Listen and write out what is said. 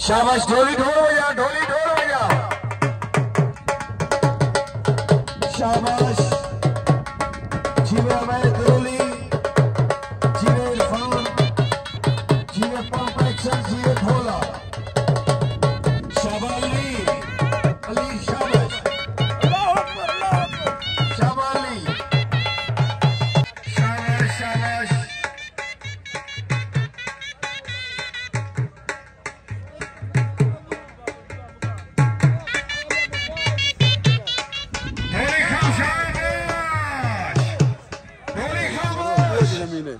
शाबाश, ढोली ढोल बजा ढोली ढोल बजा शाबाश। जीवे मैं ढोली जीवे इरफान, जीवे पंप एक्शन, जीवे ढोला। ね。